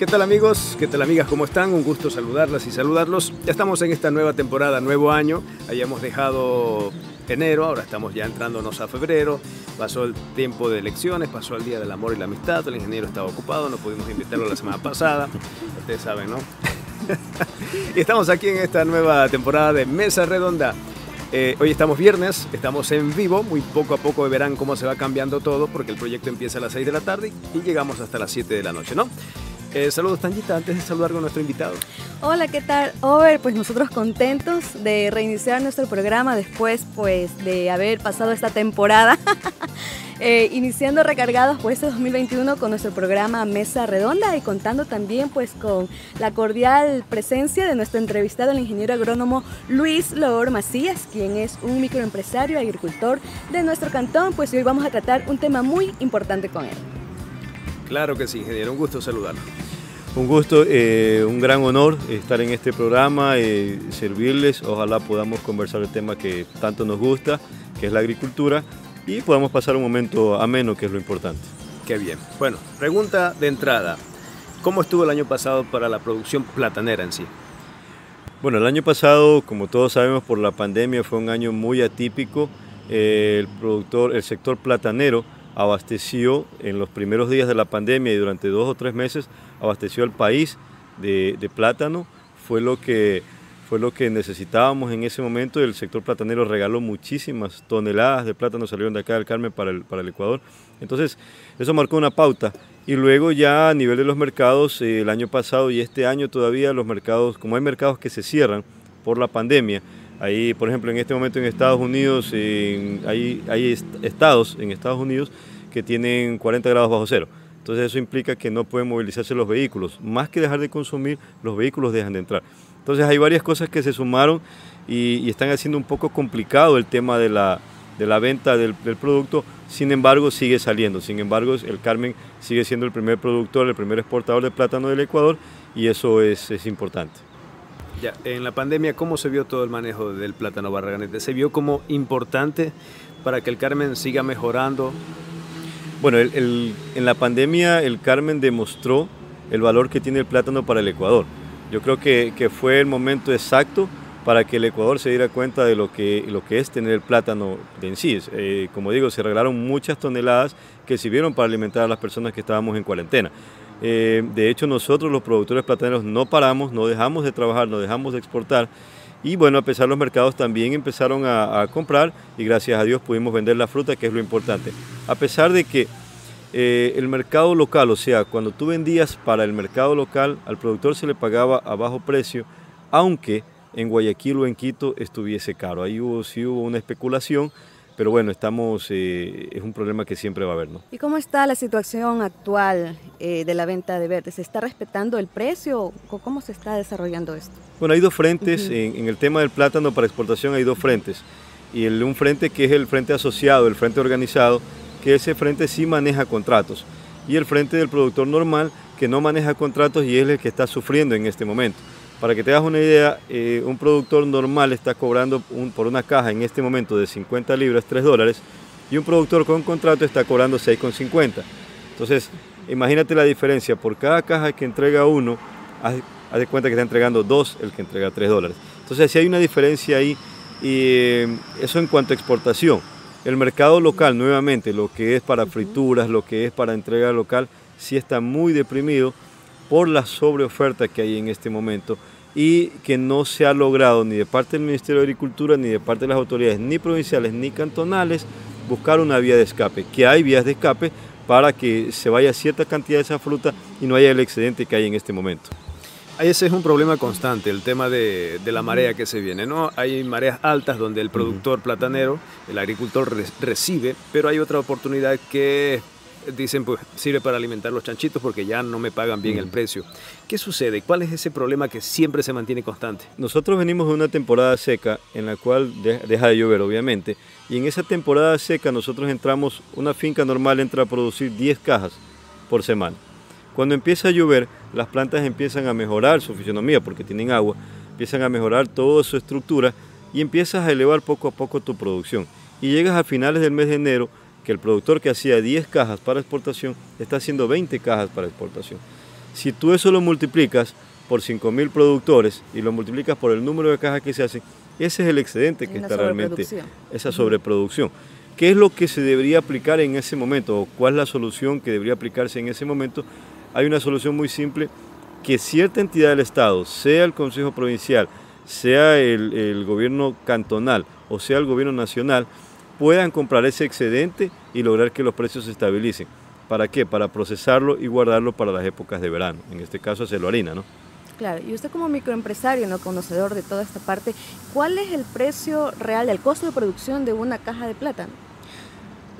¿Qué tal amigos? ¿Qué tal amigas? ¿Cómo están? Un gusto saludarlas y saludarlos. Ya estamos en esta nueva temporada, nuevo año. Hayamos dejado enero, ahora estamos ya entrándonos a febrero. Pasó el tiempo de elecciones, pasó el Día del Amor y la Amistad. El ingeniero estaba ocupado, no pudimos invitarlo la semana pasada. Ustedes saben, ¿no? y estamos aquí en esta nueva temporada de Mesa Redonda. Eh, hoy estamos viernes, estamos en vivo, muy poco a poco verán cómo se va cambiando todo porque el proyecto empieza a las 6 de la tarde y llegamos hasta las 7 de la noche, ¿no? Eh, saludos, Tangita, antes de saludar con nuestro invitado. Hola, ¿qué tal, Over? Pues nosotros contentos de reiniciar nuestro programa después pues, de haber pasado esta temporada. Eh, iniciando recargados pues este 2021 con nuestro programa Mesa Redonda y contando también pues con la cordial presencia de nuestro entrevistado, el ingeniero agrónomo Luis Lor Macías, quien es un microempresario agricultor de nuestro cantón, pues hoy vamos a tratar un tema muy importante con él. Claro que sí, ingeniero, un gusto saludarlo. Un gusto, eh, un gran honor estar en este programa, y servirles, ojalá podamos conversar el tema que tanto nos gusta, que es la agricultura, y podamos pasar un momento ameno, que es lo importante. Qué bien. Bueno, pregunta de entrada. ¿Cómo estuvo el año pasado para la producción platanera en sí? Bueno, el año pasado, como todos sabemos, por la pandemia fue un año muy atípico. Eh, el productor, el sector platanero, abasteció en los primeros días de la pandemia y durante dos o tres meses abasteció al país de, plátano. Fue lo, que, fue lo que necesitábamos en ese momento. El sector platanero regaló muchísimas toneladas de plátano, salieron de acá del Carmen para el, para el Ecuador. Entonces, eso marcó una pauta. Y luego ya a nivel de los mercados, eh, el año pasado y este año todavía los mercados, como hay mercados que se cierran por la pandemia, Ahí, por ejemplo, en este momento en Estados Unidos, hay, hay estados en Estados Unidos que tienen 40 grados bajo cero. Entonces eso implica que no pueden movilizarse los vehículos. Más que dejar de consumir, los vehículos dejan de entrar. Entonces hay varias cosas que se sumaron y, están haciendo un poco complicado el tema de la, de la venta del, producto. Sin embargo, sigue saliendo. Sin embargo, el Carmen sigue siendo el primer productor, el primer exportador de plátano del Ecuador y eso es, es importante. Ya, en la pandemia, ¿cómo se vio todo el manejo del plátano barraganete? ¿Se vio como importante para que el Carmen siga mejorando? Bueno, en la pandemia el Carmen demostró el valor que tiene el plátano para el Ecuador. Yo creo que, fue el momento exacto para que el Ecuador se diera cuenta de lo que, es tener el plátano en sí. Eh, como digo, se regalaron muchas toneladas que sirvieron para alimentar a las personas que estábamos en cuarentena. Eh, de hecho, nosotros los productores plataneros no paramos, no dejamos de trabajar, no dejamos de exportar. Y bueno, a pesar los mercados también empezaron a, comprar y gracias a Dios pudimos vender la fruta, que es lo importante. A pesar de que eh, el mercado local, o sea, cuando tú vendías para el mercado local, al productor se le pagaba a bajo precio, aunque en Guayaquil o en Quito estuviese caro. Ahí hubo, sí hubo una especulación pero bueno, estamos, eh, es un problema que siempre va a haber. ¿no? ¿Y cómo está la situación actual eh, de la venta de verdes? ¿Se está respetando el precio? ¿Cómo se está desarrollando esto? Bueno, hay dos frentes, en, el tema del plátano para exportación hay dos frentes. Y el, un frente que es el frente asociado, el frente organizado, que ese frente sí maneja contratos. Y el frente del productor normal, que no maneja contratos y es el que está sufriendo en este momento. Para que te hagas una idea, eh, un productor normal está cobrando por una caja en este momento de 50 libras 3 dólares y un productor con contrato está cobrando 6,50. Entonces, imagínate la diferencia. Por cada caja que entrega uno, haz, de cuenta que está entregando dos el que entrega 3 dólares. Entonces, si hay una diferencia ahí, y eh, eso en cuanto a exportación. El mercado local, nuevamente, lo que es para frituras, lo que es para entrega local, sí está muy deprimido por la sobreoferta que hay en este momento y que no se ha logrado ni de parte del Ministerio de Agricultura, ni de parte de las autoridades, ni provinciales, ni cantonales, buscar una vía de escape, que hay vías de escape para que se vaya cierta cantidad de esa fruta y no haya el excedente que hay en este momento. Ese es un problema constante, el tema de, la marea que se viene, ¿no? Hay mareas altas donde el productor platanero, el agricultor recibe, pero hay otra oportunidad que dicen pues sirve para alimentar los chanchitos porque ya no me pagan bien el mm. precio. ¿Qué sucede? ¿Cuál es ese problema que siempre se mantiene constante? Nosotros venimos de una temporada seca en la cual deja de llover obviamente y en esa temporada seca nosotros entramos, una finca normal entra a producir 10 cajas por semana. Cuando empieza a llover las plantas empiezan a mejorar su fisionomía porque tienen agua, empiezan a mejorar toda su estructura y empiezas a elevar poco a poco tu producción. Y llegas a finales del mes de enero que el productor que hacía 10 cajas para exportación está haciendo 20 cajas para exportación. Si tú eso lo multiplicas por 5.000 productores y lo multiplicas por el número de cajas que se hacen, ese es el excedente que está realmente, esa sobreproducción. ¿Qué es lo que se debería aplicar en ese momento o cuál es la solución que debería aplicarse en ese momento? Hay una solución muy simple, que cierta entidad del Estado, sea el Consejo Provincial, sea el, el gobierno cantonal o sea el gobierno nacional, puedan comprar ese excedente y lograr que los precios se estabilicen. ¿Para qué? Para procesarlo y guardarlo para las épocas de verano. En este caso hacerlo harina, ¿no? Claro, y usted como microempresario, no conocedor de toda esta parte, ¿cuál es el precio real, el costo de producción de una caja de plátano?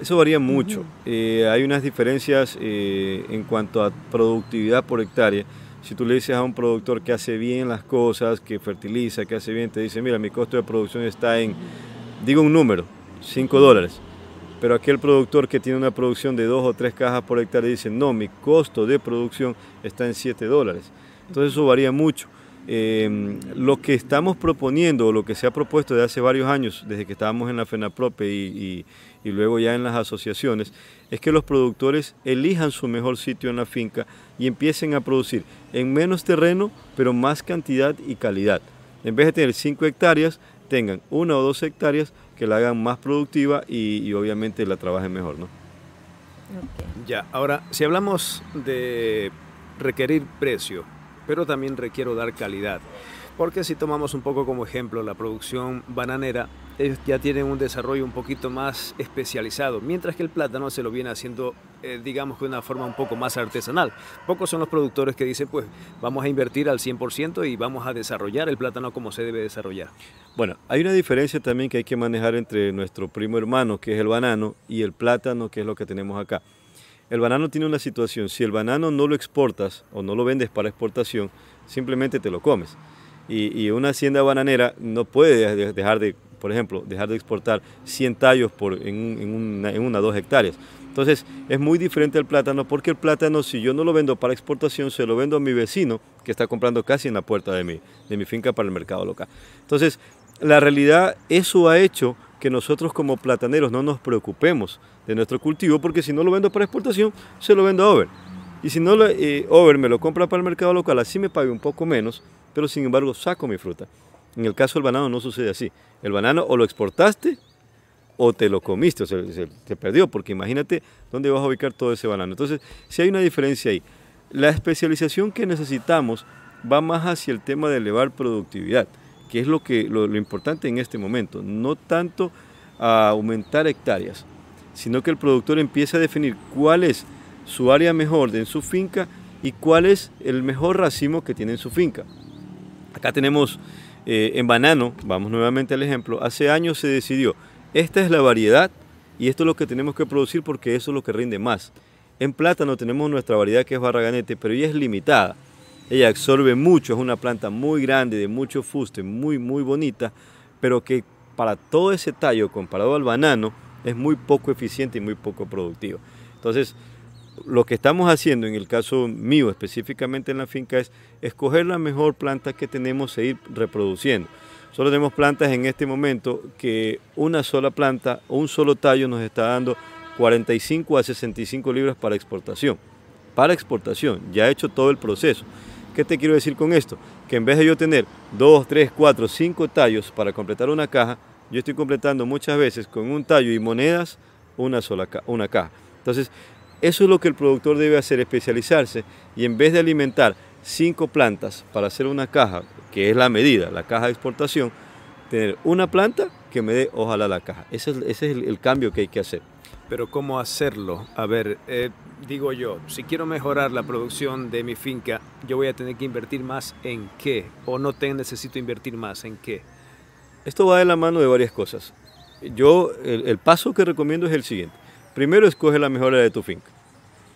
Eso varía mucho. Eh, hay unas diferencias eh, en cuanto a productividad por hectárea. Si tú le dices a un productor que hace bien las cosas, que fertiliza, que hace bien, te dice, mira, mi costo de producción está en, digo un número, 5 dólares. Pero aquel productor que tiene una producción de 2 o 3 cajas por hectárea dice, no, mi costo de producción está en 7 dólares. Entonces eso varía mucho. Em, lo que estamos proponiendo, o lo que se ha propuesto desde hace varios años, desde que estábamos en la FENAPROPE y, y, luego ya en las asociaciones, es que los productores elijan su mejor sitio en la finca y empiecen a producir en menos terreno, pero más cantidad y calidad. En vez de tener 5 hectáreas, tengan una o dos hectáreas que la hagan más productiva y, obviamente la trabajen mejor. ¿no? Ya, ahora, si hablamos de requerir precio, pero también requiero dar calidad. Porque si tomamos un poco como ejemplo la producción bananera, ellos ya tienen un desarrollo un poquito más especializado, mientras que el plátano se lo viene haciendo, eh, digamos de una forma un poco más artesanal. Pocos son los productores que dicen, pues vamos a invertir al 100% y vamos a desarrollar el plátano como se debe desarrollar. Bueno, hay una diferencia también que hay que manejar entre nuestro primo hermano, que es el banano, y el plátano, que es lo que tenemos acá. El banano tiene una situación, si el banano no lo exportas o no lo vendes para exportación, simplemente te lo comes y, una hacienda bananera no puede dejar de, por ejemplo, dejar de exportar 100 tallos por, en, una, dos hectáreas. Entonces es muy diferente al plátano porque el plátano si yo no lo vendo para exportación se lo vendo a mi vecino que está comprando casi en la puerta de mi, de mi finca para el mercado local. Entonces la realidad eso ha hecho que nosotros como plataneros no nos preocupemos de nuestro cultivo porque si no lo vendo para exportación se lo vendo a Over. Y si no lo, eh, Over me lo compra para el mercado local así me pague un poco menos pero sin embargo saco mi fruta. En el caso del banano no sucede así. El banano o lo exportaste o te lo comiste, o se, te perdió, porque imagínate dónde vas a ubicar todo ese banano. Entonces, si hay una diferencia ahí. La especialización que necesitamos va más hacia el tema de elevar productividad, que es lo, que, lo, importante en este momento, no tanto a aumentar hectáreas, sino que el productor empiece a definir cuál es su área mejor en su finca y cuál es el mejor racimo que tiene en su finca. Acá tenemos eh, en banano, vamos nuevamente al ejemplo, hace años se decidió, esta es la variedad y esto es lo que tenemos que producir porque eso es lo que rinde más. En plátano tenemos nuestra variedad que es barraganete, pero ella es limitada. Ella absorbe mucho, es una planta muy grande, de mucho fuste, muy, muy bonita, pero que para todo ese tallo comparado al banano es muy poco eficiente y muy poco productivo. Entonces, lo que estamos haciendo en el caso mío específicamente en la finca es escoger la mejor planta que tenemos e ir reproduciendo. Solo tenemos plantas en este momento que una sola planta o un solo tallo nos está dando 45 a 65 libras para exportación. Para exportación, ya he hecho todo el proceso. ¿Qué te quiero decir con esto? Que en vez de yo tener 2, 3, 4, 5 tallos para completar una caja, yo estoy completando muchas veces con un tallo y monedas una sola una caja. Entonces, eso es lo que el productor debe hacer, especializarse y en vez de alimentar cinco plantas para hacer una caja, que es la medida, la caja de exportación, tener una planta que me dé ojalá la caja. Ese es, el, cambio que hay que hacer. Pero ¿cómo hacerlo? A ver, eh, digo yo, si quiero mejorar la producción de mi finca, yo voy a tener que invertir más en qué? ¿O no te necesito invertir más en qué? Esto va de la mano de varias cosas. Yo, el paso que recomiendo es el siguiente. Primero escoge la mejor área de tu finca.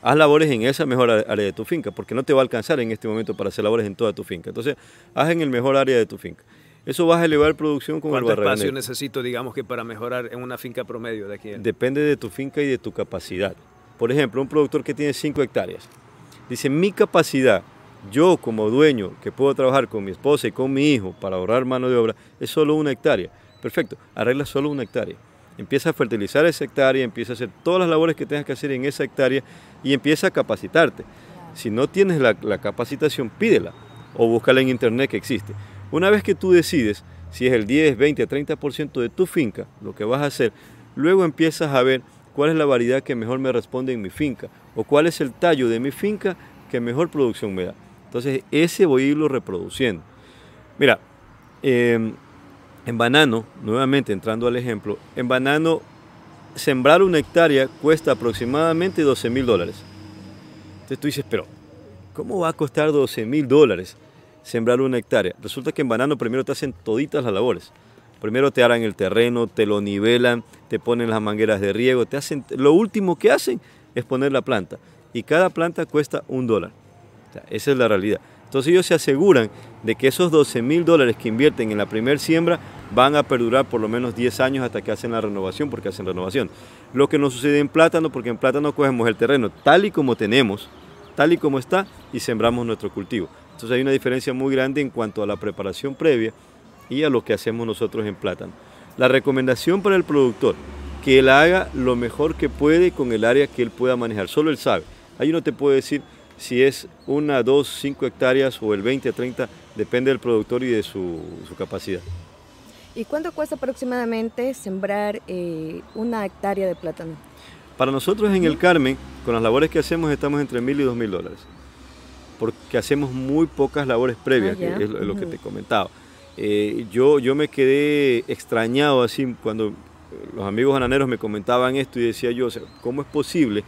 Haz labores en esa mejor área de tu finca, porque no te va a alcanzar en este momento para hacer labores en toda tu finca. Entonces, haz en el mejor área de tu finca. Eso va a elevar producción con el ¿Cuánto espacio necesito, digamos, que para mejorar en una finca promedio de aquí? Depende de tu finca y de tu capacidad. Por ejemplo, un productor que tiene 5 hectáreas. Dice, mi capacidad, yo como dueño, que puedo trabajar con mi esposa y con mi hijo para ahorrar mano de obra, es solo una hectárea. Perfecto, arregla solo una hectárea empieza a fertilizar esa hectárea, empieza a hacer todas las labores que tengas que hacer en esa hectárea y empieza a capacitarte. Si no tienes la, la capacitación, pídela o búscala en internet que existe. Una vez que tú decides si es el 10, 20, 30% de tu finca, lo que vas a hacer, luego empiezas a ver cuál es la variedad que mejor me responde en mi finca o cuál es el tallo de mi finca que mejor producción me da. Entonces ese voy a irlo reproduciendo. Mira, em, en banano, nuevamente entrando al ejemplo, en banano sembrar una hectárea cuesta aproximadamente 12 mil dólares. Entonces tú dices, pero ¿cómo va a costar 12 mil dólares sembrar una hectárea? Resulta que en banano primero te hacen toditas las labores. Primero te harán el terreno, te lo nivelan, te ponen las mangueras de riego, te hacen, lo último que hacen es poner la planta. Y cada planta cuesta un dólar. esa es la realidad. Entonces ellos se aseguran de que esos 12 mil dólares que invierten en la primera siembra van a perdurar por lo menos 10 años hasta que hacen la renovación, porque hacen renovación. Lo que no sucede en plátano, porque en plátano cogemos el terreno tal y como tenemos, tal y como está, y sembramos nuestro cultivo. Entonces hay una diferencia muy grande en cuanto a la preparación previa y a lo que hacemos nosotros en plátano. La recomendación para el productor, que él haga lo mejor que puede con el área que él pueda manejar, solo él sabe. Ahí no te puede decir si es una, dos, cinco hectáreas o el 20, 30, depende del productor y de su, capacidad. ¿Y cuánto cuesta aproximadamente sembrar eh, una hectárea de plátano? Para nosotros en el Carmen, con las labores que hacemos, estamos entre mil y dos mil dólares. Porque hacemos muy pocas labores previas, ah, que es lo, que te comentaba. Eh, yo, yo me quedé extrañado así cuando los amigos ananeros me comentaban esto y decía yo, ¿cómo es posible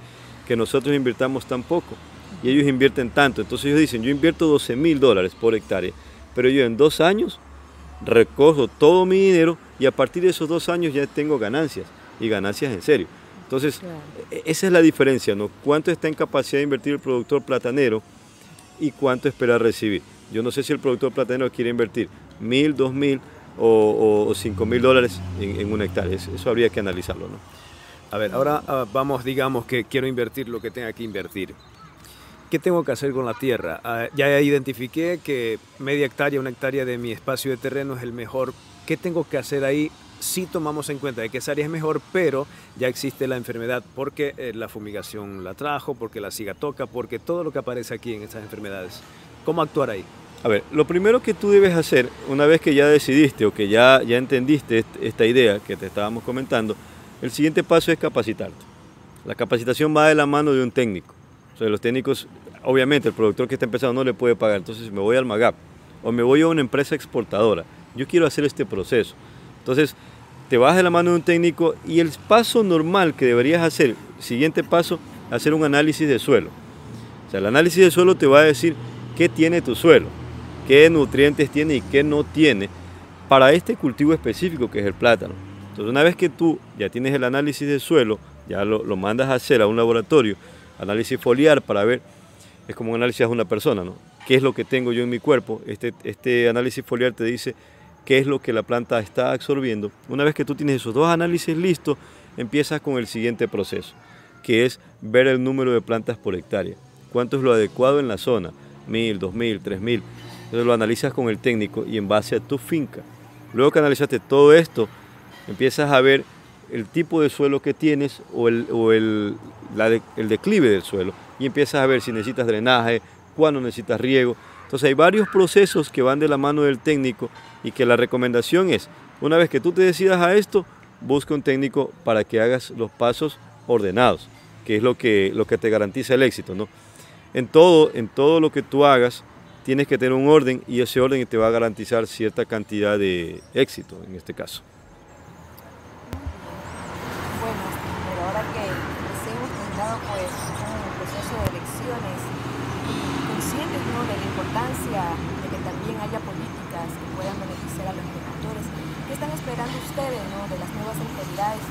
que nosotros invirtamos tan poco? Y ellos invierten tanto. Entonces ellos dicen, yo invierto 12 mil dólares por hectárea, pero yo en dos años recojo todo mi dinero y a partir de esos dos años ya tengo ganancias y ganancias en serio. Entonces, e-, esa es la diferencia, ¿no? ¿Cuánto está en capacidad de invertir el productor platanero y cuánto espera recibir? Yo no sé si el productor platanero quiere invertir mil, dos mil o, cinco mil dólares en, una hectárea. Eso, habría que analizarlo, ¿no? A ver, ahora ah, vamos, digamos que quiero invertir lo que tenga que invertir. ¿Qué tengo que hacer con la tierra? Ah, ya identifiqué que media hectárea, una hectárea de mi espacio de terreno es el mejor. ¿Qué tengo que hacer ahí? Si tomamos en cuenta de que esa área es mejor, pero ya existe la enfermedad porque eh, la fumigación la trajo, porque la siga toca, porque todo lo que aparece aquí en estas enfermedades. ¿Cómo actuar ahí? A ver, lo primero que tú debes hacer, una vez que ya decidiste o que ya, ya entendiste esta idea que te estábamos comentando, el siguiente paso es capacitarte. La capacitación va de la mano de un técnico. O sea, los técnicos, obviamente el productor que está empezando no le puede pagar, entonces me voy al MAGAP o me voy a una empresa exportadora. Yo quiero hacer este proceso. Entonces, te vas de la mano de un técnico y el paso normal que deberías hacer, siguiente paso, hacer un análisis de suelo. O sea, el análisis de suelo te va a decir qué tiene tu suelo, qué nutrientes tiene y qué no tiene para este cultivo específico que es el plátano. Entonces, una vez que tú ya tienes el análisis de suelo, ya lo, lo mandas a hacer a un laboratorio, análisis foliar para ver, es como un análisis de una persona, ¿no? ¿Qué es lo que tengo yo en mi cuerpo? Este, este análisis foliar te dice qué es lo que la planta está absorbiendo. Una vez que tú tienes esos dos análisis listos, empiezas con el siguiente proceso, que es ver el número de plantas por hectárea. ¿Cuánto es lo adecuado en la zona? Mil, dos mil, tres mil. Entonces lo analizas con el técnico y en base a tu finca. Luego que analizaste todo esto, empiezas a ver el tipo de suelo que tienes o el, o el, el declive del suelo y empiezas a ver si necesitas drenaje, cuándo necesitas riego. Entonces hay varios procesos que van de la mano del técnico y que la recomendación es, una vez que tú te decidas a esto, busca un técnico para que hagas los pasos ordenados, que es lo que, lo que te garantiza el éxito. ¿no? En, todo, en todo lo que tú hagas, tienes que tener un orden y ese orden te va a garantizar cierta cantidad de éxito en este caso. de que también haya políticas que puedan beneficiar a los agricultores. ¿Qué están esperando ustedes de las nuevas autoridades,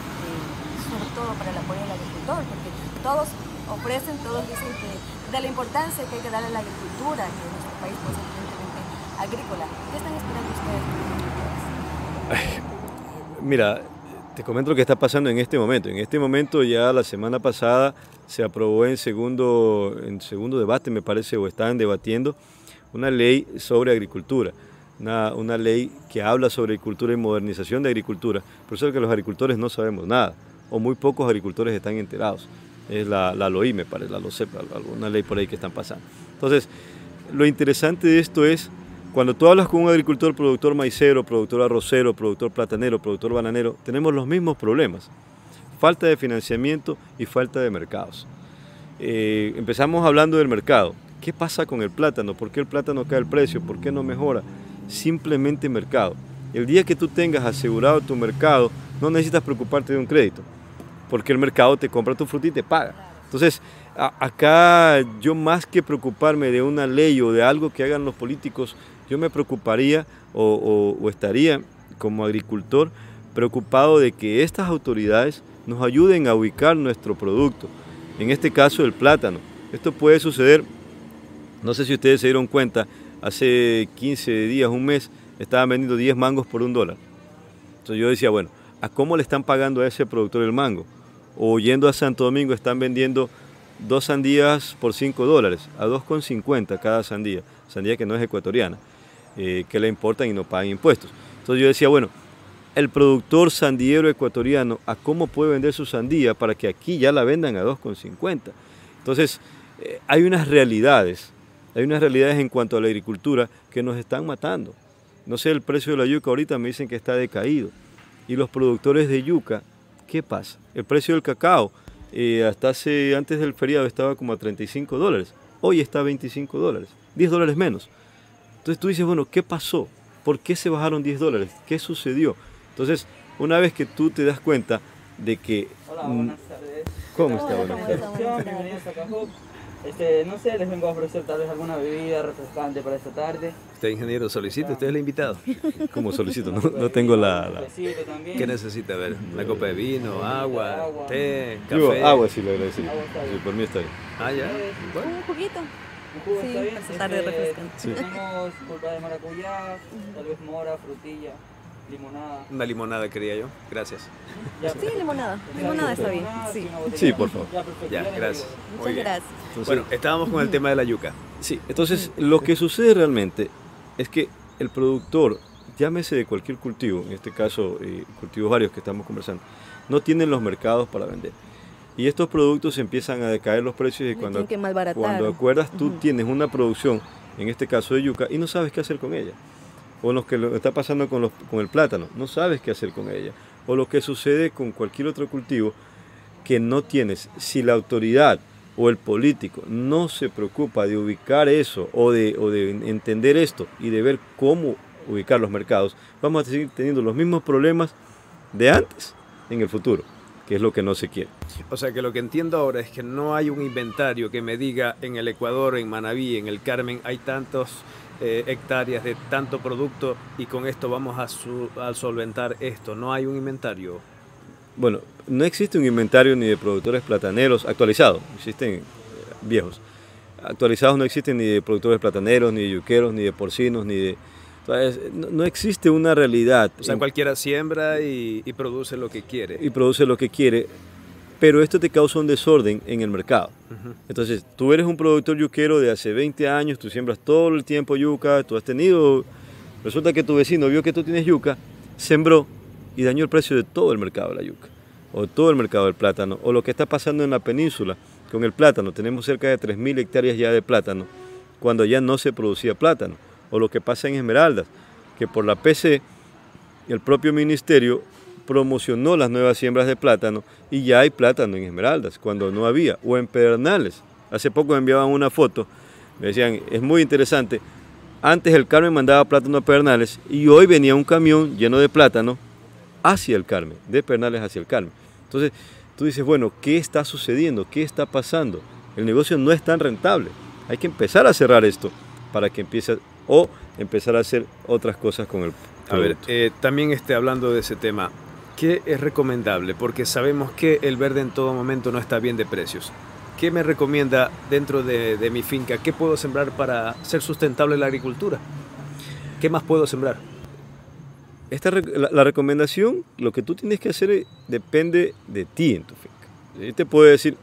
sobre todo para el apoyo del agricultor? Porque todos ofrecen, todos dicen que de la importancia que hay que darle a la agricultura, que nuestro país pues, evidentemente agrícola. ¿Qué están esperando ustedes? Mira, te comento lo que está pasando en este momento. En este momento ya la semana pasada se aprobó en segundo, en segundo debate, me parece, o estaban debatiendo una ley sobre agricultura, una, ley que habla sobre agricultura y modernización de agricultura. Por eso es que los agricultores no sabemos nada, o muy pocos agricultores están enterados. Es la, la LOI, me parece, la LOCEP, alguna ley por ahí que están pasando. Entonces, lo interesante de esto es, cuando tú hablas con un agricultor, productor maicero, productor arrocero, productor platanero, productor bananero, tenemos los mismos problemas. Falta de financiamiento y falta de mercados. Eh, empezamos hablando del mercado. ¿Qué pasa con el plátano? ¿Por qué el plátano cae el precio? ¿Por qué no mejora? Simplemente mercado. El día que tú tengas asegurado tu mercado, no necesitas preocuparte de un crédito, porque el mercado te compra tu fruta y te paga. Entonces, acá yo más que preocuparme de una ley o de algo que hagan los políticos, yo me preocuparía o, estaría como agricultor preocupado de que estas autoridades nos ayuden a ubicar nuestro producto en este caso el plátano. Esto puede suceder, no sé si ustedes se dieron cuenta, hace 15 días, un mes, estaban vendiendo 10 mangos por un dólar. Entonces yo decía, bueno, ¿a cómo le están pagando a ese productor el mango? O yendo a Santo Domingo están vendiendo dos sandías por 5 dólares, a 2,50 cada sandía, sandía que no es ecuatoriana, eh, que le importan y no pagan impuestos. Entonces yo decía, bueno, el productor sandiero ecuatoriano a cómo puede vender su sandía para que aquí ya la vendan a 2,50. Entonces, eh, hay unas realidades, hay unas realidades en cuanto a la agricultura que nos están matando. No sé, el precio de la yuca ahorita me dicen que está decaído. Y los productores de yuca, ¿qué pasa? El precio del cacao, eh, hasta hace, antes del feriado estaba como a 35 dólares. Hoy está a 25 dólares, 10 dólares menos. Entonces tú dices, bueno, ¿qué pasó? ¿Por qué se bajaron 10 dólares? ¿Qué sucedió? Entonces, una vez que tú te das cuenta de que... Hola, buenas tardes. ¿Cómo está? Buenas tardes. Este, no sé, les vengo a ofrecer tal vez alguna bebida refrescante para esta tarde. Usted, ingeniero, solicita, usted es el invitado. ¿Cómo solicito? No, no tengo la... la... ¿Qué necesita? A ver, una copa de vino, agua, agua. té, café. Digo, agua sí lo agradecería. Sí, por mí está bien. Ah, ya. Bueno. Un juguito. Un jugo sí, está bien. Esta tarde refrescante. Sí. Tenemos pulpa de maracuyá, tal vez mora, frutilla. Limonada. Una limonada quería yo. Gracias. sí, limonada. Limonada está bien. Sí, sí por favor. Ya, gracias. Muchas gracias. bueno, estábamos con el tema de la yuca. Sí, entonces lo que sucede realmente es que el productor, llámese de cualquier cultivo, en este caso eh, cultivos varios que estamos conversando, no tienen los mercados para vender. Y estos productos empiezan a decaer los precios y cuando, cuando acuerdas tú tienes una producción, en este caso de yuca, y no sabes qué hacer con ella o lo que está pasando con, el plátano, no sabes qué hacer con ella, o lo que sucede con cualquier otro cultivo que no tienes. Si la autoridad o el político no se preocupa de ubicar eso o de, o de entender esto y de ver cómo ubicar los mercados, vamos a seguir teniendo los mismos problemas de antes en el futuro, que es lo que no se quiere. O sea que lo que entiendo ahora es que no hay un inventario que me diga en el Ecuador, en Manabí, en el Carmen, hay tantos eh, hectáreas de tanto producto y con esto vamos a, solventar esto. No hay un inventario. Bueno, no existe un inventario ni de productores plataneros actualizados, existen eh, viejos. Actualizados no existen ni de productores plataneros, ni de yuqueros, ni de porcinos, ni de... no, existe una realidad. O sea, cualquiera siembra y, y produce lo que quiere. Y produce lo que quiere pero esto te causa un desorden en el mercado. Entonces, tú eres un productor yuquero de hace 20 años, tú siembras todo el tiempo yuca, tú has tenido, resulta que tu vecino vio que tú tienes yuca, sembró y dañó el precio de todo el mercado de la yuca, o todo el mercado del plátano, o lo que está pasando en la península. Con el plátano, tenemos cerca de 3.000 hectáreas ya de plátano, cuando ya no se producía plátano, o lo que pasa en Esmeraldas, que por la PC, el propio ministerio promocionó las nuevas siembras de plátano y ya hay plátano en Esmeraldas, cuando no había, o en Pedernales. Hace poco me enviaban una foto, me decían, es muy interesante, antes el Carmen mandaba plátano a Pedernales y hoy venía un camión lleno de plátano hacia el Carmen, de Pedernales hacia el Carmen. Entonces tú dices, bueno, ¿qué está sucediendo? ¿Qué está pasando? El negocio no es tan rentable. Hay que empezar a cerrar esto para que empiece o empezar a hacer otras cosas con el A ver, eh, también esté hablando de ese tema, ¿Qué es recomendable? Porque sabemos que el verde en todo momento no está bien de precios. ¿Qué me recomienda dentro de, mi finca? ¿Qué puedo sembrar para ser sustentable la agricultura? ¿Qué más puedo sembrar? Esta, la, recomendación, lo que tú tienes que hacer depende de ti en tu finca. Yo te puedo decir,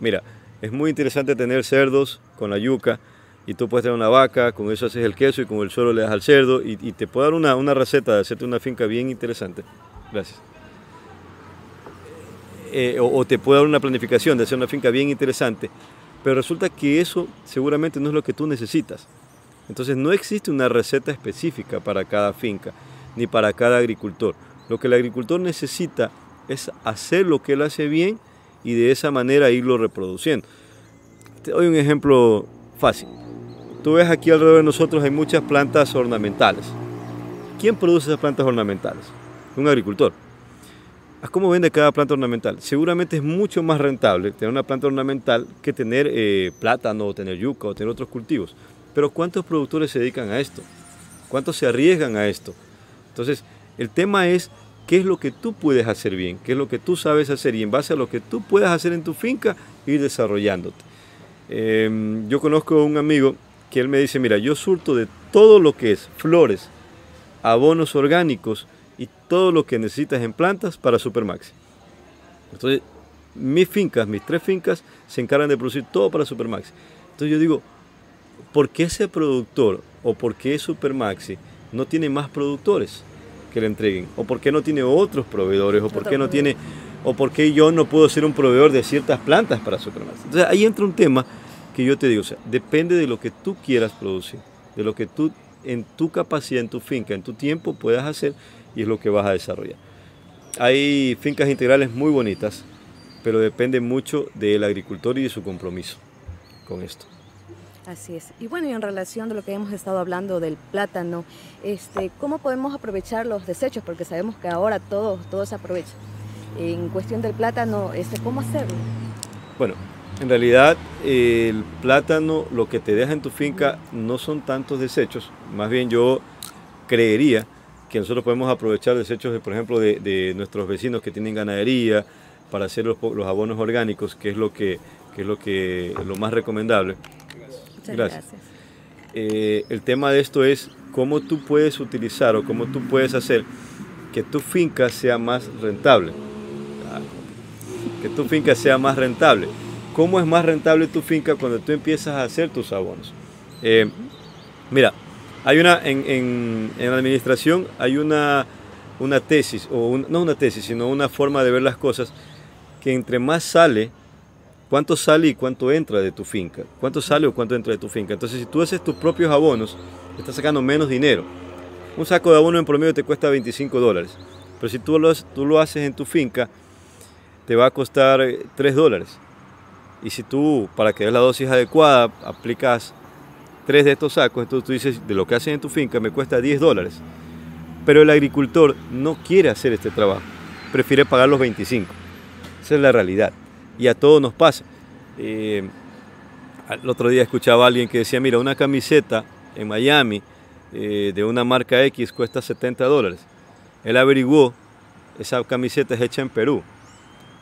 mira, es muy interesante tener cerdos con la yuca y tú puedes tener una vaca, con eso haces el queso y con el suelo le das al cerdo y, te puedo dar una, una receta de hacerte una finca bien interesante. Gracias eh, o, te puede dar una planificación de hacer una finca bien interesante, pero resulta que eso seguramente no es lo que tú necesitas. Entonces no existe una receta específica para cada finca ni para cada agricultor. Lo que el agricultor necesita es hacer lo que él hace bien y de esa manera irlo reproduciendo. Te doy un ejemplo fácil. Tú ves aquí alrededor de nosotros hay muchas plantas ornamentales. ¿Quién produce esas plantas ornamentales? Un agricultor. ¿Cómo vende cada planta ornamental? Seguramente es mucho más rentable tener una planta ornamental que tener eh, plátano o tener yuca o tener otros cultivos. Pero ¿cuántos productores se dedican a esto? ¿Cuántos se arriesgan a esto? Entonces, el tema es qué es lo que tú puedes hacer bien, qué es lo que tú sabes hacer y en base a lo que tú puedas hacer en tu finca, ir desarrollándote. Em, yo conozco a un amigo que él me dice, mira, yo surto de todo lo que es flores, abonos orgánicos, todo lo que necesitas en plantas para Supermaxi. Entonces, mis fincas, mis tres fincas, se encargan de producir todo para Supermaxi. Entonces yo digo, ¿por qué ese productor o por qué Supermaxi no tiene más productores que le entreguen? ¿O por qué no tiene otros proveedores? ¿O por qué no tiene, o por qué yo no puedo ser un proveedor de ciertas plantas para Supermaxi? Entonces ahí entra un tema que yo te digo, o sea, depende de lo que tú quieras producir, de lo que tú en tu capacidad, en tu finca, en tu tiempo puedas hacer y es lo que vas a desarrollar. Hay fincas integrales muy bonitas, pero depende mucho del agricultor y de su compromiso con esto. Así es. Y bueno, y en relación de lo que hemos estado hablando del plátano, este, ¿cómo podemos aprovechar los desechos? Porque sabemos que ahora todo, todo se aprovecha. En cuestión del plátano, este, ¿cómo hacerlo? Bueno, en realidad el plátano lo que te deja en tu finca no son tantos desechos, más bien yo creería que nosotros podemos aprovechar desechos, de, por ejemplo, de, nuestros vecinos que tienen ganadería para hacer los, abonos orgánicos, que es lo que, es lo que lo más recomendable. Muchas gracias. Eh, el tema de esto es cómo tú puedes utilizar o cómo tú puedes hacer que tu finca sea más rentable. Que tu finca sea más rentable. ¿Cómo es más rentable tu finca cuando tú empiezas a hacer tus abonos? Eh, mira, hay una, en, en, en administración hay una, una tesis, o no una tesis, sino una forma de ver las cosas, que entre más sale, cuánto sale y cuánto entra de tu finca, cuánto sale o cuánto entra de tu finca. Entonces, si tú haces tus propios abonos, estás sacando menos dinero. Un saco de abono en promedio te cuesta 25 dólares, pero si tú lo, tú lo haces en tu finca, te va a costar 3 dólares. Y si tú, para que des la dosis adecuada, aplicas tres de estos sacos, entonces tú dices, de lo que hacen en tu finca me cuesta 10 dólares. Pero el agricultor no quiere hacer este trabajo, prefiere pagar los 25. Esa es la realidad. Y a todos nos pasa. Eh, el otro día escuchaba a alguien que decía, mira, una camiseta en Miami eh, de una marca X cuesta 70 dólares. Él averiguó, esa camiseta es hecha en Perú.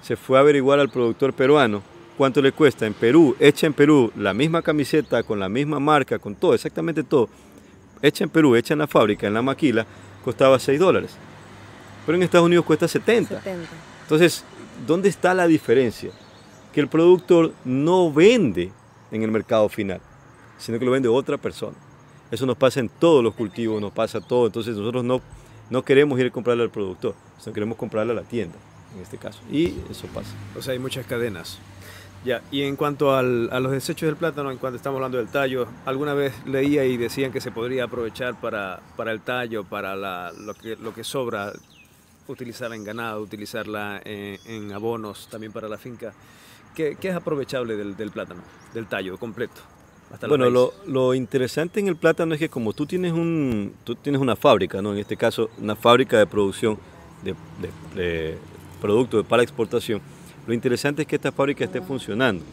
Se fue a averiguar al productor peruano cuánto le cuesta en Perú, hecha en Perú, la misma camiseta, con la misma marca, con todo, exactamente todo, hecha en Perú, hecha en la fábrica, en la maquila, costaba 6 dólares. Pero en Estados Unidos cuesta 70. Entonces, ¿dónde está la diferencia? Que el productor no vende en el mercado final, sino que lo vende otra persona. Eso nos pasa en todos los cultivos, nos pasa todo. Entonces nosotros no, no queremos ir a comprarle al productor, sino queremos comprarle a la tienda, en este caso. Y eso pasa. O sea, hay muchas cadenas. Ya, y en cuanto a los desechos del plátano, en cuanto estamos hablando del tallo, alguna vez leía y decían que se podría aprovechar para, para el tallo, para lo, que, lo que sobra, utilizarla en ganado, utilizarla en, abonos, también para la finca. ¿Qué, es aprovechable del, plátano, del tallo completo? bueno, lo, lo, interesante en el plátano es que como tú tienes, un, tú tienes una fábrica, ¿no? en este caso una fábrica de producción de, de, de productos para exportación, lo interesante es que esta fábrica esté funcionando.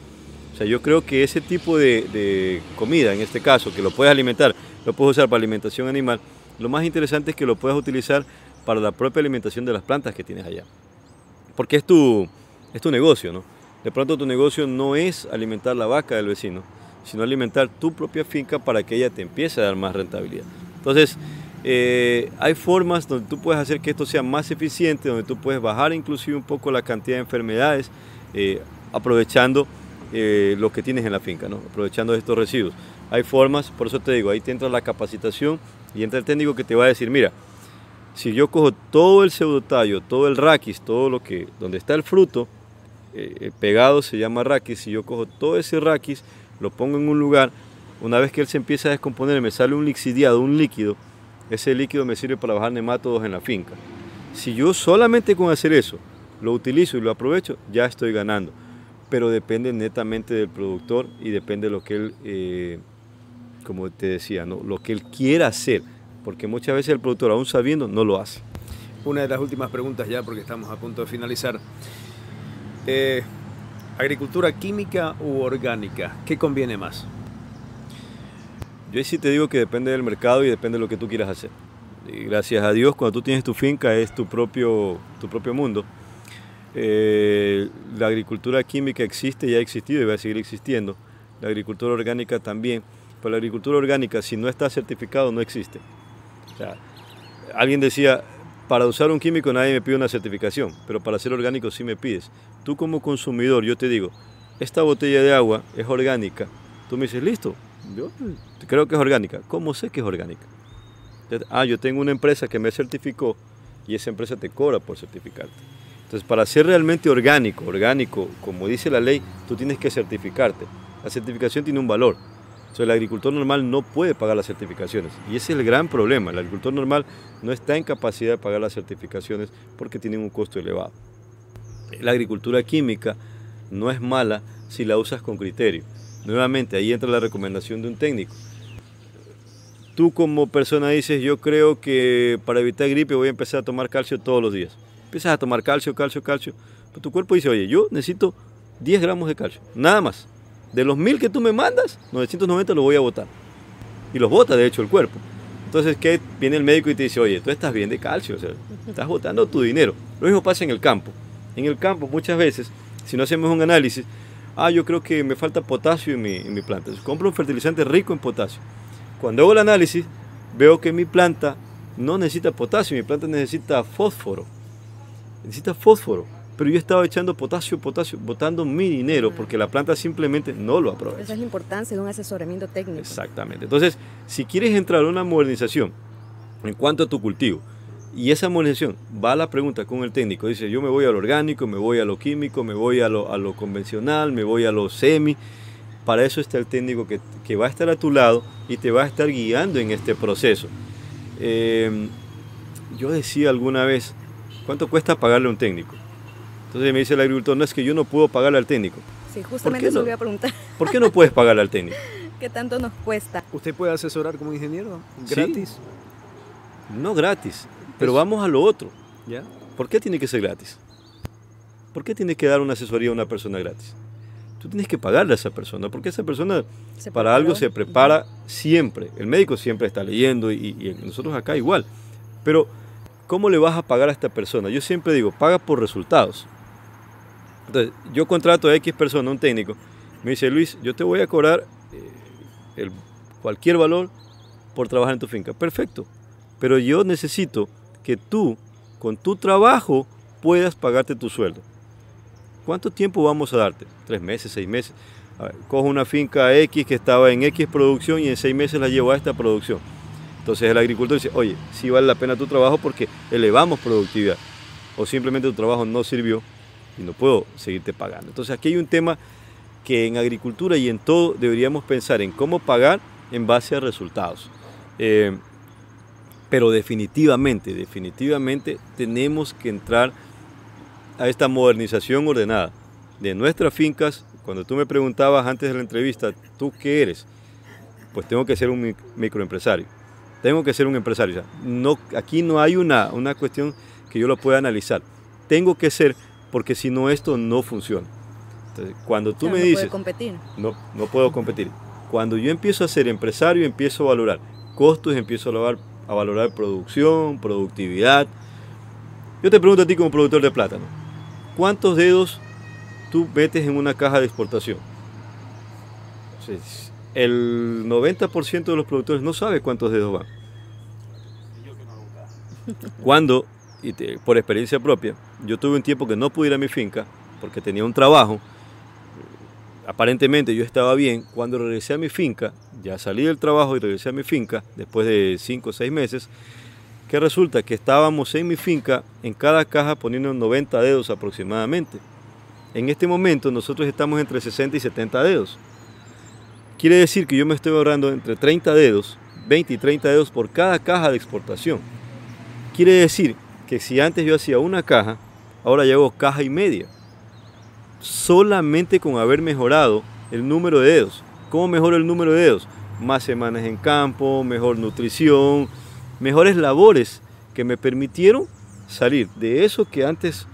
O sea, yo creo que ese tipo de, comida, en este caso, que lo puedes alimentar, lo puedes usar para alimentación animal, lo más interesante es que lo puedas utilizar para la propia alimentación de las plantas que tienes allá. Porque es tu, es tu negocio, ¿no? De pronto tu negocio no es alimentar la vaca del vecino, sino alimentar tu propia finca para que ella te empiece a dar más rentabilidad. Entonces, eh, hay formas donde tú puedes hacer que esto sea más eficiente, donde tú puedes bajar inclusive un poco la cantidad de enfermedades, eh, aprovechando eh, lo que tienes en la finca, aprovechando estos residuos. Hay formas, por eso te digo, ahí te entra la capacitación y entra el técnico que te va a decir, mira, si yo cojo todo el pseudotallo, todo el raquis, todo lo que, donde está el fruto, eh, pegado se llama raquis. Si yo cojo todo ese raquis, lo pongo en un lugar, una vez que él se empieza a descomponer, me sale un lixidiado, un líquido, ese líquido me sirve para bajar nematodos en la finca. Si yo solamente con hacer eso lo utilizo y lo aprovecho, ya estoy ganando. Pero depende netamente del productor y depende de lo que él, eh, como te decía, ¿no? lo que él quiera hacer. Porque muchas veces el productor, aún sabiendo, no lo hace. Una de las últimas preguntas ya, porque estamos a punto de finalizar. Eh, ¿Agricultura química u orgánica? ¿Qué conviene más? Yo sí te digo que depende del mercado y depende de lo que tú quieras hacer. Gracias a Dios, cuando tú tienes tu finca es tu propio, tu propio mundo. Eh, la agricultura química existe y ha existido y va a seguir existiendo. La agricultura orgánica también. Pero la agricultura orgánica, si no está certificado, no existe. alguien decía, para usar un químico nadie me pide una certificación, pero para ser orgánico sí me pides. Tú como consumidor, yo te digo, esta botella de agua es orgánica. Tú me dices, listo, yo creo que es orgánica. ¿Cómo sé que es orgánica? Ah, yo tengo una empresa que me certificó y esa empresa te cobra por certificarte. Entonces, para ser realmente orgánico, orgánico, como dice la ley, tú tienes que certificarte. La certificación tiene un valor. Entonces, el agricultor normal no puede pagar las certificaciones. Y ese es el gran problema. El agricultor normal no está en capacidad de pagar las certificaciones porque tienen un costo elevado. La agricultura química no es mala si la usas con criterio. Nuevamente, ahí entra la recomendación de un técnico. Tú como persona dices, yo creo que para evitar gripe voy a empezar a tomar calcio todos los días empiezas a tomar calcio, calcio, calcio, pero tu cuerpo dice, oye, yo necesito 10 gramos de calcio, nada más. De los 1000 que tú me mandas, 990 lo voy a botar. Y los bota, de hecho, el cuerpo. Entonces, ¿qué? Viene el médico y te dice, oye, tú estás bien de calcio, o sea, estás botando tu dinero. Lo mismo pasa en el campo. En el campo, muchas veces, si no hacemos un análisis, ah, yo creo que me falta potasio en mi, en mi planta. Entonces, compro un fertilizante rico en potasio. Cuando hago el análisis, veo que mi planta no necesita potasio, mi planta necesita fósforo necesita fósforo. Pero yo estaba echando potasio, potasio, botando mi dinero porque la planta simplemente no lo aprovecha. Esa es la importancia de un asesoramiento técnico. Exactamente. Entonces, si quieres entrar a una modernización en cuanto a tu cultivo, y esa modernización va a la pregunta con el técnico, dice, yo me voy a lo orgánico, me voy a lo químico, me voy a lo, a lo convencional, me voy a lo semi, para eso está el técnico que, que, va a estar a tu lado y te va a estar guiando en este proceso. Eh, yo decía alguna vez, ¿Cuánto cuesta pagarle a un técnico? Entonces me dice el agricultor, no es que yo no puedo pagarle al técnico. Sí, justamente eso voy a preguntar. ¿Por qué no puedes pagarle al técnico? ¿Qué tanto nos cuesta? ¿Usted puede asesorar como ingeniero? ¿Gratis? No gratis, pero vamos a lo otro. ¿Ya? ¿Por qué tiene que ser gratis? ¿Por qué tiene que dar una asesoría a una persona gratis? Tú tienes que pagarle a esa persona, porque esa persona para algo se prepara siempre. El médico siempre está leyendo y, y nosotros acá igual. Pero ¿cómo le vas a pagar a esta persona? Yo siempre digo, paga por resultados. Entonces, yo contrato a X persona, un técnico, me dice, Luis, yo te voy a cobrar eh, cualquier valor por trabajar en tu finca. Perfecto, pero yo necesito que tú, con tu trabajo, puedas pagarte tu sueldo. ¿Cuánto tiempo vamos a darte? ¿Tres meses, seis meses? cojo una finca X que estaba en X producción y en seis meses la llevo a esta producción entonces el agricultor dice, oye, sí vale la pena tu trabajo porque elevamos productividad. O simplemente tu trabajo no sirvió y no puedo seguirte pagando. Entonces aquí hay un tema que en agricultura y en todo deberíamos pensar en cómo pagar en base a resultados. Eh, pero definitivamente, definitivamente tenemos que entrar a esta modernización ordenada de nuestras fincas. Cuando tú me preguntabas antes de la entrevista, ¿tú qué eres? Pues tengo que ser un microempresario tengo que ser un empresario. no, aquí no hay una, una cuestión que yo lo pueda analizar. Tengo que ser, porque si no esto no funciona. Entonces, cuando tú me no dices... competir. No, no puedo competir. Cuando yo empiezo a ser empresario, empiezo a valorar costos, empiezo a valorar, a valorar producción, productividad. Yo te pregunto a ti como productor de plátano, ¿cuántos dedos tú metes en una caja de exportación? el 90% de los productores no sabe cuántos dedos van. Cuando, y por experiencia propia, yo tuve un tiempo que no pude ir a mi finca porque tenía un trabajo, aparentemente yo estaba bien, cuando regresé a mi finca, ya salí del trabajo y regresé a mi finca después de 5 o 6 meses, que resulta que estábamos en mi finca en cada caja poniendo 90 dedos aproximadamente. En este momento nosotros estamos entre 60 y 70 dedos. Quiere decir que yo me estoy ahorrando entre 30 dedos, 20 y 30 dedos por cada caja de exportación. Quiere decir que si antes yo hacía una caja, ahora llevo caja y media. Solamente con haber mejorado el número de dedos. ¿Cómo mejoro el número de dedos? Más semanas en campo, mejor nutrición, mejores labores que me permitieron salir de eso que antes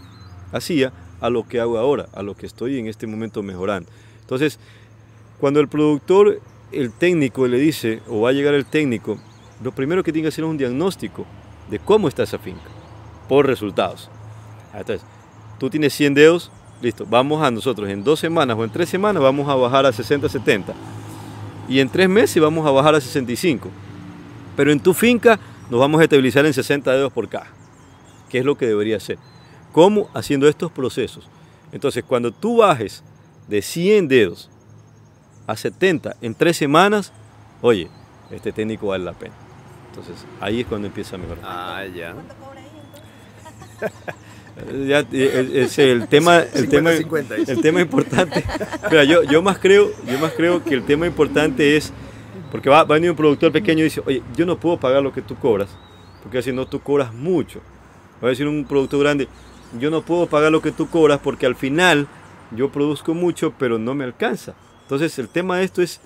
hacía a lo que hago ahora, a lo que estoy en este momento mejorando. Entonces, cuando el productor, el técnico le dice, o va a llegar el técnico, lo primero que tiene que hacer es un diagnóstico de cómo está esa finca, por resultados. Entonces, tú tienes 100 dedos, listo, vamos a nosotros en dos semanas o en tres semanas vamos a bajar a 60, 70. Y en tres meses vamos a bajar a 65. Pero en tu finca nos vamos a estabilizar en 60 dedos por caja, que es lo que debería ser. ¿Cómo? Haciendo estos procesos. Entonces, cuando tú bajes de 100 dedos a 70 en tres semanas, oye, este técnico vale la pena. Entonces, ahí es cuando empieza a mejorar. Ah, ya. Ya, eh, es el tema, el 50, tema, 50, dice. el tema importante. Mira, yo, yo más creo, yo más creo que el tema importante es porque va, va a venir un productor pequeño y dice, oye, yo no puedo pagar lo que tú cobras, porque si no tú cobras mucho. Va a decir un productor grande, yo no puedo pagar lo que tú cobras porque al final yo produzco mucho, pero no me alcanza. Entonces el tema de esto es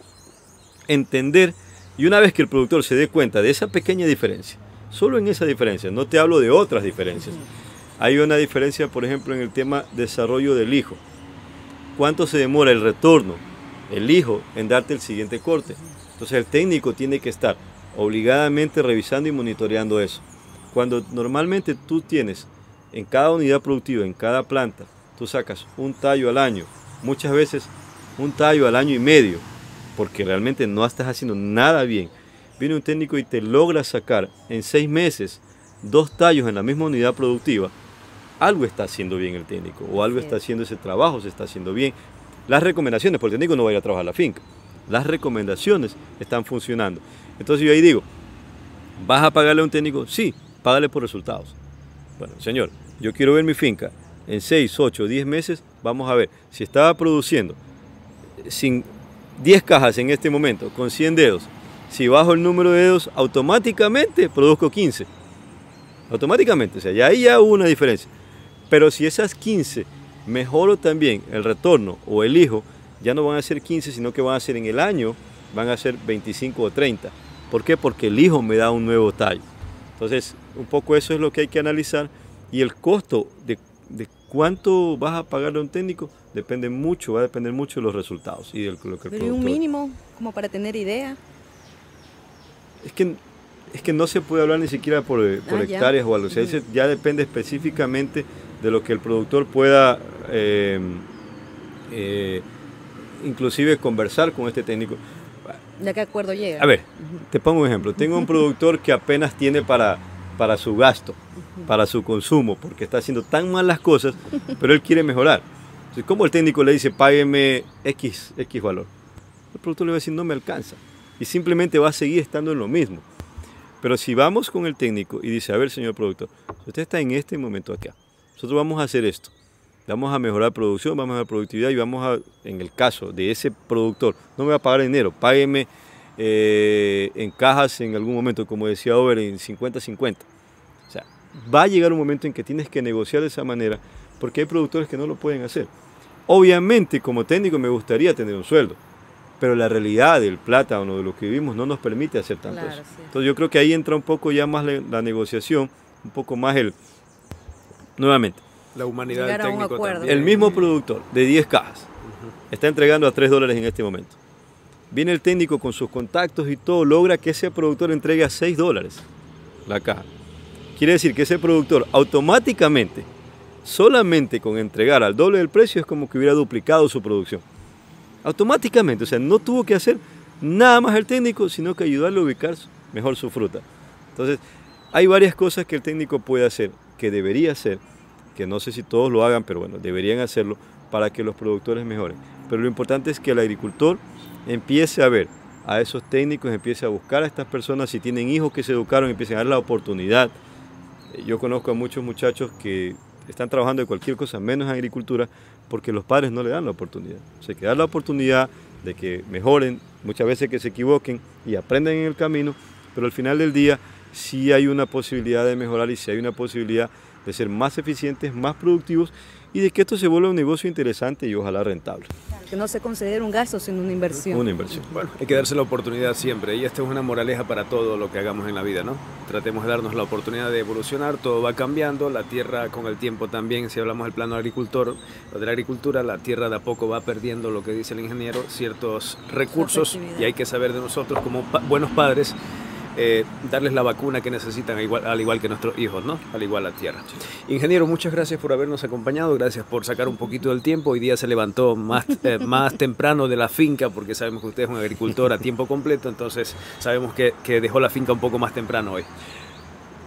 entender y una vez que el productor se dé cuenta de esa pequeña diferencia, solo en esa diferencia, no te hablo de otras diferencias. Hay una diferencia, por ejemplo, en el tema desarrollo del hijo. ¿Cuánto se demora el retorno, el hijo, en darte el siguiente corte? Entonces el técnico tiene que estar obligadamente revisando y monitoreando eso. Cuando normalmente tú tienes en cada unidad productiva, en cada planta, tú sacas un tallo al año, muchas veces un tallo al año y medio, porque realmente no estás haciendo nada bien. Viene un técnico y te logra sacar en seis meses dos tallos en la misma unidad productiva, algo está haciendo bien el técnico, o algo está es. haciendo ese trabajo, se está haciendo bien. Las recomendaciones, porque el técnico no va a ir a trabajar a la finca, las recomendaciones están funcionando. Entonces yo ahí digo, ¿vas a pagarle a un técnico? Sí, págale por resultados. Bueno, señor, yo quiero ver mi finca en 6, 8, 10 meses, vamos a ver, si estaba produciendo sin 10 cajas en este momento, con 100 dedos, si bajo el número de dedos, automáticamente produzco 15. Automáticamente, o sea, ya ahí ya hubo una diferencia. Pero si esas 15 mejoro también el retorno o el hijo, ya no van a ser 15, sino que van a ser en el año, van a ser 25 o 30. ¿Por qué? Porque el hijo me da un nuevo tallo. Entonces, un poco eso es lo que hay que analizar. Y el costo de, de cuánto vas a pagarle a un técnico depende mucho, va a depender mucho de los resultados y de lo que el Pero ¿y un mínimo, como para tener idea. Es que, es que no se puede hablar ni siquiera por, eh, por Ah, ya. hectáreas o algo. O sea, ese ya depende específicamente de lo que el productor pueda, eh, eh, inclusive conversar con este técnico. ¿De qué acuerdo llega? A ver, te pongo un ejemplo. Tengo un productor que apenas tiene para, para su gasto, para su consumo, porque está haciendo tan mal las cosas, pero él quiere mejorar. Entonces, ¿cómo el técnico le dice, págueme X, X valor? El productor le va a decir, no me alcanza. Y simplemente va a seguir estando en lo mismo. Pero si vamos con el técnico y dice, a ver, señor productor, usted está en este momento acá. Nosotros vamos a hacer esto. Vamos a mejorar producción, vamos a mejorar productividad y vamos a, en el caso de ese productor, no me va a pagar dinero, págueme eh, en cajas en algún momento, como decía Over, en 50-50. O sea, va a llegar un momento en que tienes que negociar de esa manera porque hay productores que no lo pueden hacer. Obviamente, como técnico me gustaría tener un sueldo, pero la realidad del plátano, de lo que vivimos, no nos permite hacer tanto Claro, eso. sí. Entonces yo creo que ahí entra un poco ya más la, la negociación, un poco más el... Nuevamente, La humanidad del técnico también. el mismo productor de 10 cajas está entregando a 3 dólares en este momento. Viene el técnico con sus contactos y todo, logra que ese productor entregue a 6 dólares la caja. Quiere decir que ese productor automáticamente, solamente con entregar al doble del precio, es como que hubiera duplicado su producción. Automáticamente, o sea, no tuvo que hacer nada más el técnico, sino que ayudarle a ubicar mejor su fruta. Entonces, hay varias cosas que el técnico puede hacer, que debería hacer, que no sé si todos lo hagan, pero bueno, deberían hacerlo para que los productores mejoren. Pero lo importante es que el agricultor empiece a ver a esos técnicos, empiece a buscar a estas personas, si tienen hijos que se educaron, empiecen a dar la oportunidad. Yo conozco a muchos muchachos que están trabajando de cualquier cosa, menos en agricultura, porque los padres no le dan la oportunidad. O sea, la oportunidad de que mejoren, muchas veces que se equivoquen y aprendan en el camino, pero al final del día sí hay una posibilidad de mejorar y sí hay una posibilidad de ser más eficientes, más productivos y de que esto se vuelva un negocio interesante y ojalá rentable. Que no se considere un gasto, sino una inversión. Una inversión. Bueno, hay que darse la oportunidad siempre y esta es una moraleja para todo lo que hagamos en la vida, ¿no? Tratemos de darnos la oportunidad de evolucionar, todo va cambiando, la tierra con el tiempo también, si hablamos del plano agricultor o de la agricultura, la tierra de a poco va perdiendo lo que dice el ingeniero, ciertos recursos y hay que saber de nosotros como buenos padres eh, darles la vacuna que necesitan, al igual, al igual, que nuestros hijos, ¿no? Al igual la tierra. Ingeniero, muchas gracias por habernos acompañado, gracias por sacar un poquito del tiempo. Hoy día se levantó más, eh, más temprano de la finca, porque sabemos que usted es un agricultor a tiempo completo, entonces sabemos que, que dejó la finca un poco más temprano hoy.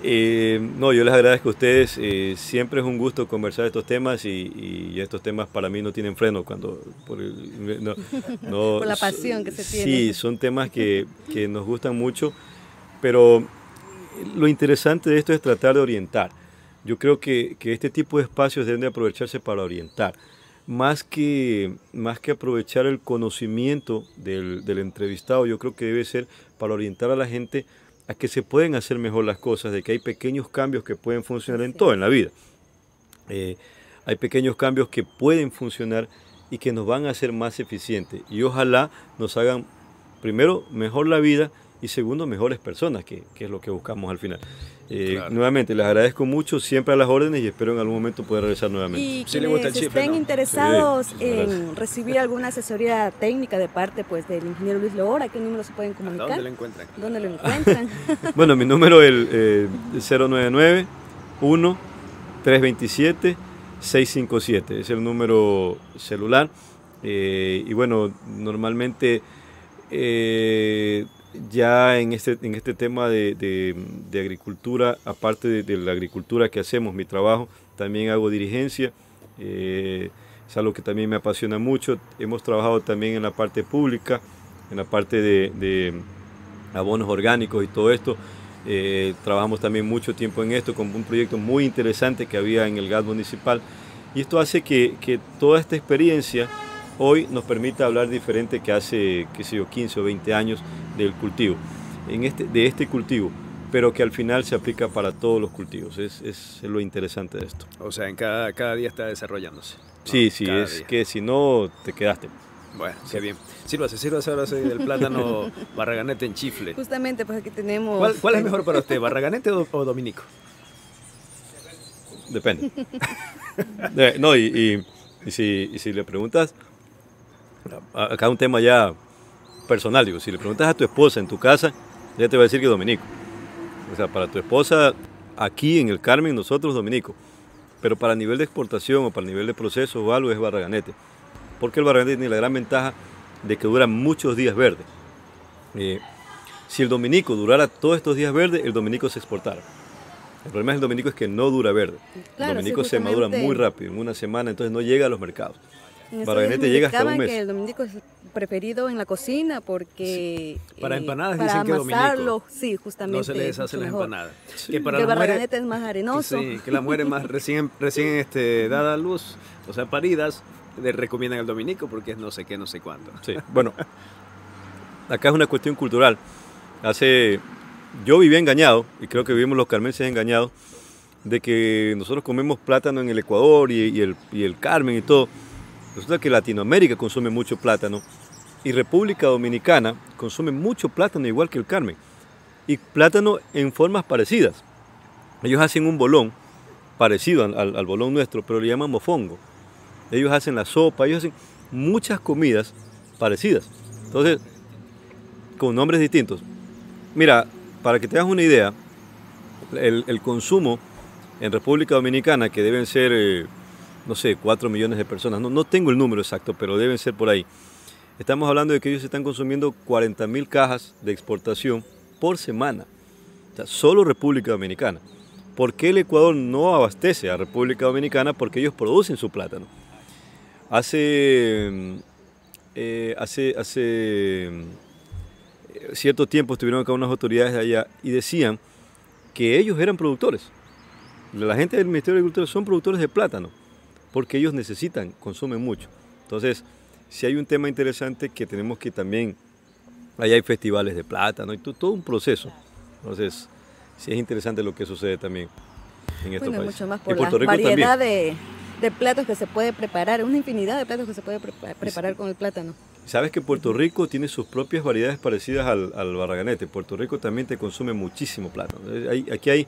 Eh, no, yo les agradezco a ustedes. siempre es un gusto conversar estos temas y, estos temas para mí no tienen freno cuando por, por la pasión que se tiene. Sí, son temas que, que nos gustan mucho. Pero lo interesante de esto es tratar de orientar. Yo creo que, este tipo de espacios deben de aprovecharse para orientar. Más que, más que aprovechar el conocimiento del, entrevistado, yo creo que debe ser para orientar a la gente a que se pueden hacer mejor las cosas, de que hay pequeños cambios que pueden funcionar en todo en la vida. Eh, hay pequeños cambios que pueden funcionar y que nos van a hacer más eficientes. Y ojalá nos hagan, primero, mejor la vida y segundo, mejores personas, que, es lo que buscamos al final. Eh, nuevamente, les agradezco mucho, siempre a las órdenes y espero en algún momento poder regresar nuevamente. Y si estén interesados en recibir alguna asesoría técnica de parte pues, del ingeniero Luis Loora, ¿qué número se pueden comunicar? ¿Dónde lo encuentran? ¿Dónde lo encuentran? bueno, mi número es el 099 1 327 657, es el número celular. Eh, y bueno, normalmente... Eh, ya en este, en este tema de, agricultura, aparte de, la agricultura que hacemos, mi trabajo, también hago dirigencia, eh, es algo que también me apasiona mucho. Hemos trabajado también en la parte pública, en la parte de, abonos orgánicos y todo esto. Eh, trabajamos también mucho tiempo en esto con un proyecto muy interesante que había en el gas municipal. Y esto hace que, que toda esta experiencia hoy nos permite hablar diferente que hace, qué sé yo, 15 o 20 años del cultivo, en este, de este cultivo, pero que al final se aplica para todos los cultivos. Es, es lo interesante de esto. O sea, en cada, cada día está desarrollándose. Sí, sí, es que si no, te quedaste. Bueno, qué bien. Sírvase, sírvase ahora soy del plátano barraganete en chifle. Justamente, pues aquí tenemos... ¿Cuál, es mejor para usted, barraganete o, dominico? Depende. No, y, y, si, y si le preguntas acá un tema ya personal, digo, si le preguntas a tu esposa en tu casa, ella te va a decir que Dominico. O sea, para tu esposa aquí en el Carmen, nosotros Dominico. Pero para nivel de exportación o para nivel de proceso o algo es Barraganete. Porque el Barraganete tiene la gran ventaja de que dura muchos días verdes. Eh, si el Dominico durara todos estos días verdes, el Dominico se exportara. El problema del Dominico es que no dura verde. el Dominico se madura muy rápido, en una semana, entonces no llega a los mercados. Barraganete llega hasta un mes. que el dominico es preferido en la cocina porque... Para eh, empanadas dicen que dominico. Sí, justamente. No se le deshacen las empanadas. Que para el barraganete es más arenoso. Sí, que las mujeres más recién, recién este, dada a luz, o sea, paridas, le recomiendan el dominico porque es no sé qué, no sé cuándo. Sí, bueno, acá es una cuestión cultural. Hace... Yo vivía engañado, y creo que vivimos los carmenses engañados, de que nosotros comemos plátano en el Ecuador y, el, y el Carmen y todo Resulta que Latinoamérica consume mucho plátano y República Dominicana consume mucho plátano igual que el Carmen. Y plátano en formas parecidas. Ellos hacen un bolón parecido al, bolón nuestro, pero le llaman mofongo. Ellos hacen la sopa, ellos hacen muchas comidas parecidas. Entonces, con nombres distintos. Mira, para que te hagas una idea, el, consumo en República Dominicana, que deben ser eh, no sé, 4 millones de personas. No, no tengo el número exacto, pero deben ser por ahí. Estamos hablando de que ellos están consumiendo 40 mil cajas de exportación por semana. Solo República Dominicana. ¿Por qué el Ecuador no abastece a República Dominicana? Porque ellos producen su plátano. Hace, eh, hace, hace eh, cierto tiempo estuvieron acá unas autoridades de allá y decían que ellos eran productores. La gente del Ministerio de Agricultura son productores de plátano porque ellos necesitan, consumen mucho. Entonces, si hay un tema interesante que tenemos que también, allá hay festivales de plátano y todo un proceso. Entonces, sí es interesante lo que sucede también en estos bueno, países. mucho más por la variedad de, de, platos que se puede preparar, una infinidad de platos que se puede preparar con el plátano. Sabes que Puerto Rico tiene sus propias variedades parecidas al, al barraganete. Puerto Rico también te consume muchísimo plátano. aquí hay,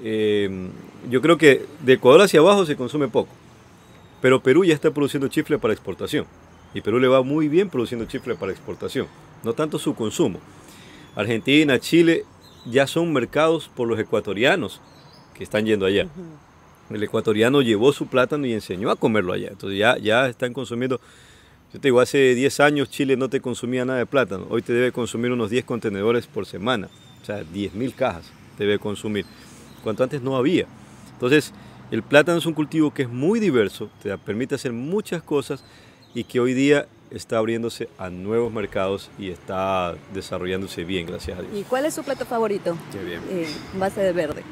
eh, yo creo que de Ecuador hacia abajo se consume poco, pero Perú ya está produciendo chifle para exportación. Y Perú le va muy bien produciendo chifle para exportación, no tanto su consumo. Argentina, Chile ya son mercados por los ecuatorianos que están yendo allá. El ecuatoriano llevó su plátano y enseñó a comerlo allá. Entonces ya, ya están consumiendo. Yo te digo, hace 10 años Chile no te consumía nada de plátano. Hoy te debe consumir unos 10 contenedores por semana. O sea, 10.000 cajas debe consumir. Cuanto antes no había. Entonces, el plátano es un cultivo que es muy diverso, te permite hacer muchas cosas y que hoy día está abriéndose a nuevos mercados y está desarrollándose bien, gracias a Dios. ¿Y cuál es su plato favorito? Qué bien. Eh, base de verde.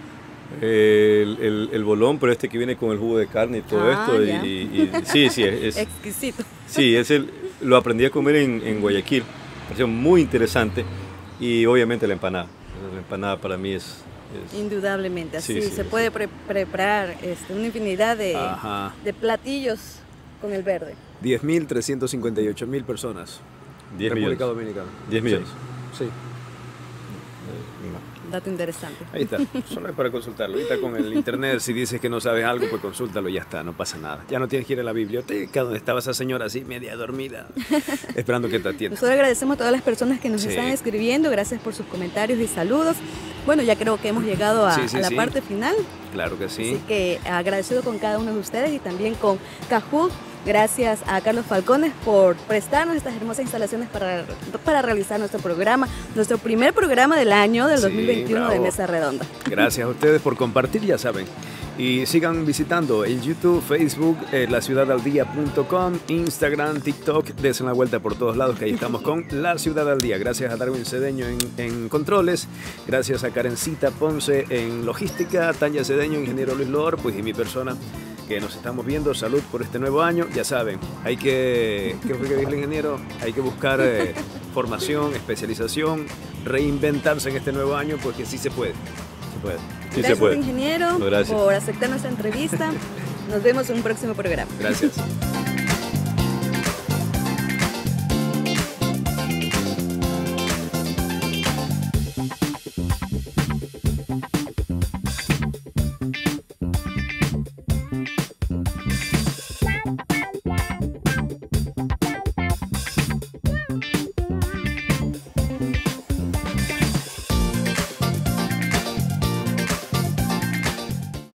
El, el, bolón, pero este que viene con el jugo de carne y todo Ah, esto. ya. Y, y- sí, sí, es, Exquisito. sí, es el, lo aprendí a comer en, en Guayaquil. Pareció muy interesante. Y obviamente la empanada. La empanada para mí es... es- Indudablemente, así Sí, sí, se sí. puede pre- preparar este, una infinidad de, de platillos con el verde. 10.358.000 personas. 10 República millones. Dominicana. 10 millones. Sí. Dato interesante. Ahí está, solo es para consultarlo. Ahorita con el internet, si dices que no sabes algo, pues consúltalo y ya está, no pasa nada. Ya no tienes que ir a la biblioteca donde estaba esa señora así, media dormida, esperando que te atienda. Nosotros agradecemos a todas las personas que nos Sí. están escribiendo, gracias por sus comentarios y saludos. Bueno, ya creo que hemos llegado a, Sí, sí, a la parte final, Claro que sí. así que agradecido con cada uno de ustedes y también con Cajú. Gracias a Carlos Falcones por prestarnos estas hermosas instalaciones para, para realizar nuestro programa, nuestro primer programa del año del Sí, 2021 de. Mesa Redonda. Gracias a ustedes por compartir, ya saben. Y sigan visitando el YouTube, Facebook, eh, laciudadaldía.com, Instagram, TikTok. Desen la vuelta por todos lados, que ahí estamos con La Ciudad al Día. Gracias a Darwin Cedeño en, en controles. Gracias a Karencita Ponce en logística. Tania Cedeño, ingeniero Luis Lor, pues y mi persona que nos estamos viendo. Salud por este nuevo año. Ya saben, hay que, ¿qué fue que dijo el ingeniero? Hay que buscar eh, formación, especialización, reinventarse en este nuevo año, porque sí se puede. Se puede. Sí Gracias, se puede. ingeniero, Gracias. por aceptar nuestra entrevista. Nos vemos en un próximo programa. Gracias.